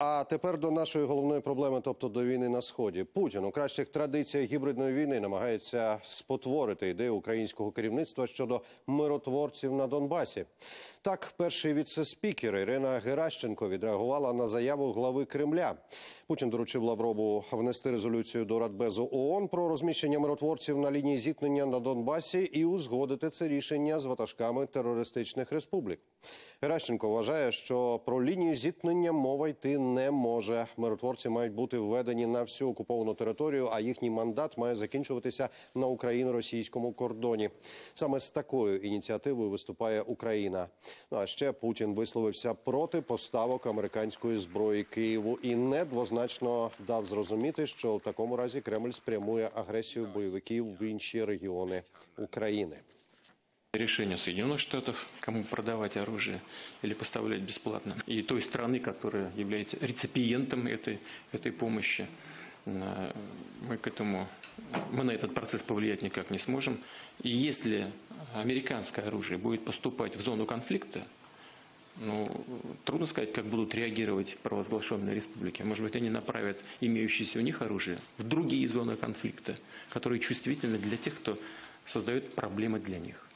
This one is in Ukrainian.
А тепер до нашої головної проблеми, тобто до війни на сході. Путін у кращих традиціях гібридної війни намагається спотворити ідею українського керівництва щодо миротворців на Донбасі. Так, перший віце-спікер Ірина Геращенко відреагувала на заяву глави Кремля. Путін доручив Лаврову внести резолюцію до Радбезу ООН про розміщення миротворців на лінії зіткнення на Донбасі і узгодити це рішення з ватажками терористичних республік. Геращенко вважає, що про лінію зіткнення мова йти не може. Миротворці мають бути введені на всю окуповану територію, а їхній мандат має закінчуватися на україно-російському кордоні. Саме з такою ініціативою виступає Україна. Ну а ще Путін висловився проти поставок американської зброї Києву і недвозначно дав зрозуміти, що в такому разі Кремль спрямує агресію бойовиків в інші регіони України. Решение Соединенных Штатов, кому продавать оружие или поставлять бесплатно, и той страны, которая является реципиентом этой, этой помощи. Э, Мы к этому, мы на этот процесс повлиять никак не сможем. И если американское оружие будет поступать в зону конфликта, ну, трудно сказать, как будут реагировать провозглашенные республики. Может быть, они направят имеющееся у них оружие в другие зоны конфликта, которые чувствительны для тех, кто создает проблемы для них.